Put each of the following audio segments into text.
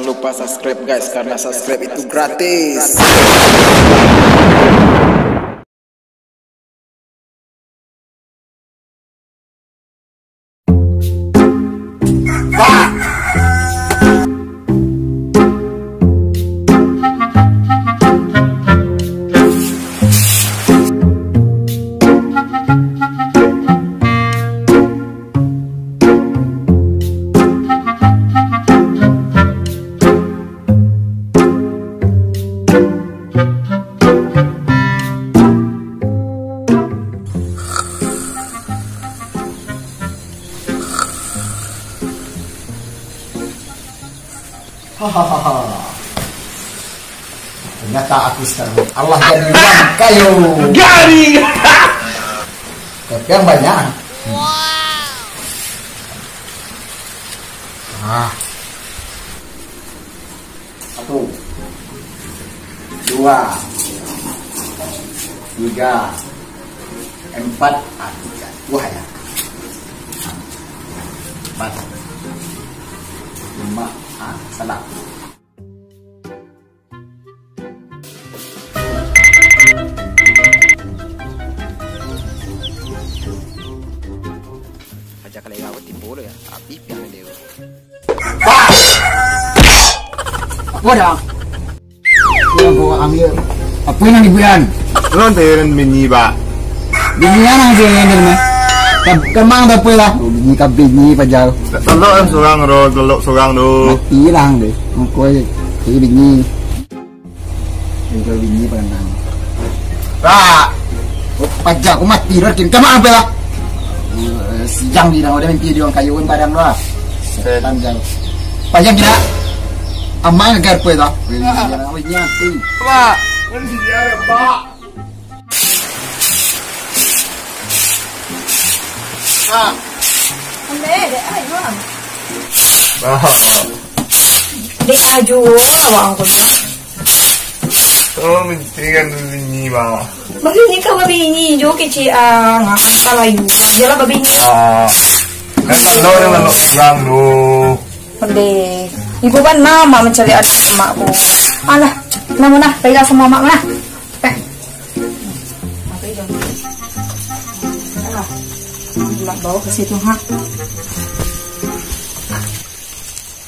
lupa subscribe guys karena subscribe itu gratis. Hahaha. Ternyata aku sekarang Allah jadi kayu. Garing! Tapi yang banyak. Ah. Satu. Dua. Tiga. Empat. Ah, tiga. Wah ya. Empat. Lima. Ah, salah. Ajak kali gawat di polo ya. Api pian dia. Apa dah? Yang ambil. Apa yang dibuat? Yan naman. Kamang ba po lah? Binyi ka binyi pa jaw. Talo ang surang ro, talo surang do. Mati lang deh. Ang koy. Kaya binyi. Yung koy binyi pa lang. Ba. Pajak ko mati rin. Kin kamang ba lah? Sijang di lang. Udah minti di ang kayuan padang lo. Setan jaw. Pajak kita. Amang agar po lah. Binyi lang. Binyi mati. Ba. Ano si Diara ba? Hindi, di ay mo. Ba. Di aju awang ko niya. Oh, mintigan minyi ba. Babini ka babini, jo kici ang ang. Ah. Ang rin talo surang do. Hindi. Ibu kan mama mencari adik emak ko. Alah, namun nah, pegang sama mama nah. Eh. Apa itu? Ah. Mak bawa ke situ ha.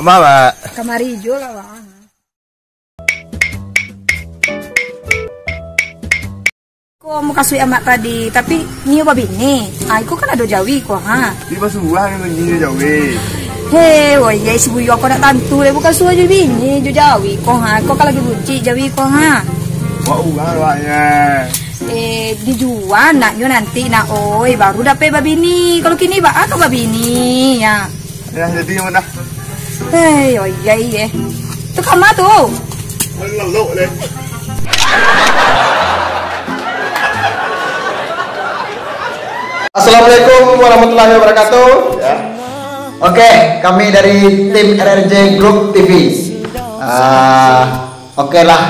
Ama ba. Kamari jo lah bang. Ko mau kasih emak tadi, tapi ni babini. Ai ko kan ada jawi ko ha. Di ba suwan ng minyi jawi? Hei, wah ya si buyu aku nak tantu le bukan je bini je jawi ko ha. Kau kalau lagi bunci jawi ko ha. Wa ugang wa ya. Eh dijual naknya nanti nak oi baru dapat babini. Kalau kini ba aku babini ya. Ya jadi mo na. Hei, oh iya iya. Tu kama tu. Ang lalo le. Assalamualaikum warahmatullahi wabarakatuh. Ya. Oke, kami dari tim RRJ Group TV. Ah, Oke lah,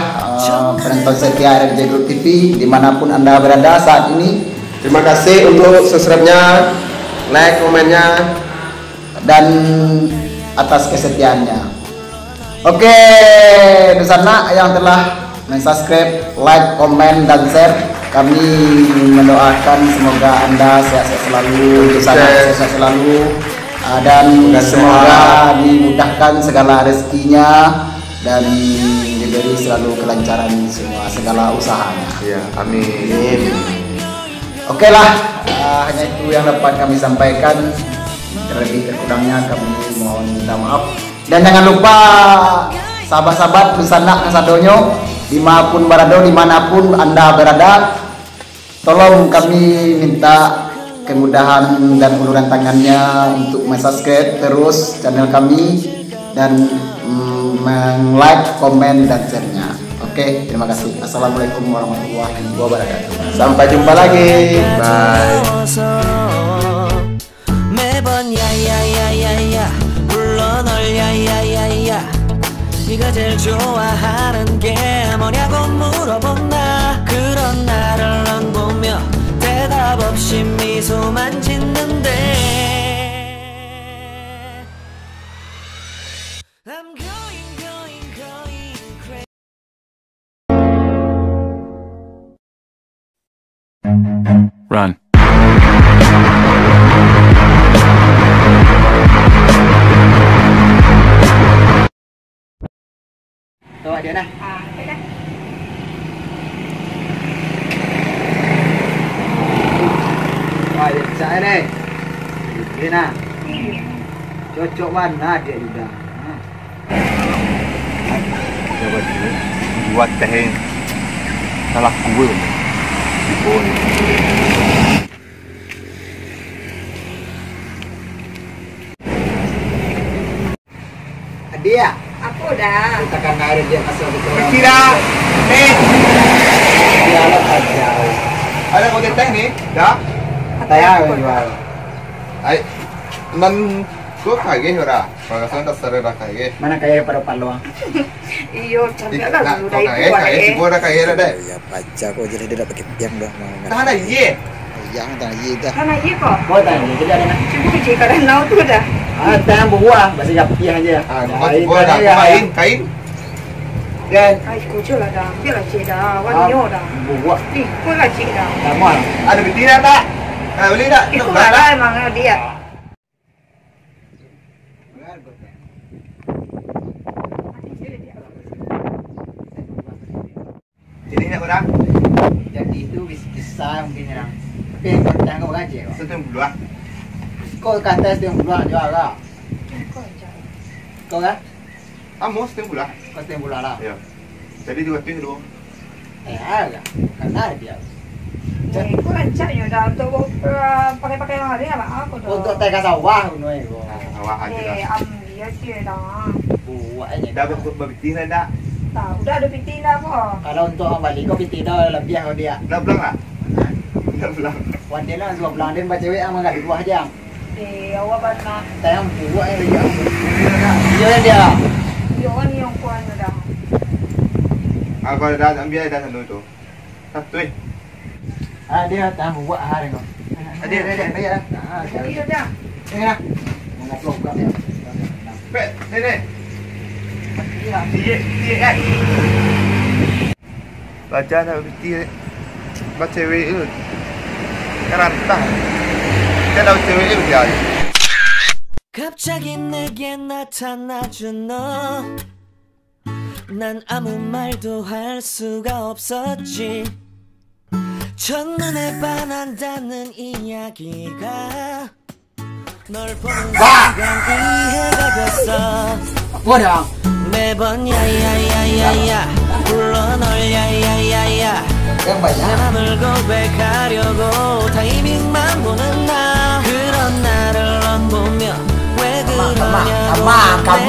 penonton setia RRJ Group TV di mana pun anda berada saat ini Terima kasih untuk subscribe-nya, like, komennya. dan atas kesetiaannya. Oke, di sana yang telah mensubscribe, like, komen, dan share. Kami mendoakan semoga anda sehat-sehat selalu, di sana Sukses. sehat selalu, ah, dan semoga dimudahkan segala rezekinya dan diberi selalu kelancaran semua segala usahanya. Ya, amin. Oke lah, ah, hanya itu yang dapat kami sampaikan. Terlebih kekurangnya kami mohon minta maaf. Dan jangan lupa sahabat-sahabat Busana Kasadonyo di mana pun berada, di mana pun anda berada, tolong kami minta kemudahan dan uluran tangannya untuk subscribe terus channel kami dan like, komen dan share-nya. Oke, terima kasih. Assalamualaikum warahmatullahi wabarakatuh. Sampai jumpa lagi. Bye. 매번 야야야야야 불러 널 야야야야 네가 제일 좋아하는 게 뭐냐고 물어본다 그런 나를 넌 보며 대답 없이 미소만 짓는데 Run. Bawa dia nah. Ah, saya deh. Dia nah. Cocok mana dia juga. Ha. Dapat dulu. Buat teh. Salah gue. Oh, Dia. Aku dah. Kita kan ada dia pasal betul. Tidak. Eh, Dia lah aja. ada kau teh ni? Dah. Saya yang jual. Ai, nan kau kaya hora. Kalau saya tak sadar dah kaya. Mana kaya pada paluang. Iyo, cantik lah Nak dulu kau dah itu eh. si dah kaya dah deh. Ya baca kok jadi dia dah pakai piang dah ada ye. Yang dah ye dah. Kana ye kok. Kau tanya jadi ada nak. Cuba kerja kadang nau tu dah. Ah, tayang buah, bahasa Japi aja. Ah, kau si dah kain, kain. Kan. Ai, kucu lah dah. Biar lah cik dah. Wanyo dah. Buah. Ih, kau lah cik dah. Sama. Ada betina tak? Ah, boleh tak? Itu Tak lah tak? emang dia. Jadi nak berapa? Jadi itu bisa mungkin ya. Tapi yang kau tanya kau gaji kau. Satu bulan. Kau kata yang bulan jual kau. Kau kan? Amo bulan. Kau yang bulan lah. Ya. Jadi dua tu dua. Eh, ada. Kan ada dia. Eh, kau lancak yo dah untuk pakai-pakai yang hari apa aku dah. Untuk teka sawah kau. Awak aja Eh, dah. am dia cik dah. Buah aja. Dah ber- berbetina dah. Tak, udah ada piting dah kok. Kalau untuk orang balik kau piti dah lebih kau dia. Dah belang lah. Dah belang. Wan dia lah dua belang dia baca cewek yang enggak dua jam. Eh, awak benar. Tayang buah yang dia. Dia dia. Yo kan yang kuan dah. Ah, kalau dah ambil dah satu tu. Satu eh. Ah dia tayang buah hari kau. Ada, ada, ada. Dia. Ah, Jadi dia. dah. Ini lah. Mau vlog kau dia. Pet, nenek. Iya. Tiye, tiye kan. Baca tak berhenti. Kita tahu cewek itu dia. 갑자기 내게 나타나준 너. 난 아무 말도 할 수가 없었지. 첫눈에 반한다는 이야기가 널 보는 순간 이해가 됐어. Dia. 매번 야야야야야 불러 널 야야야야 내. 맘을 고백하려고 타이밍만 보는 나 넌 보며 왜 가만,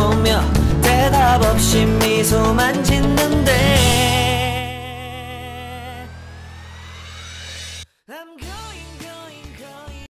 대답 없이 미소만 짓는데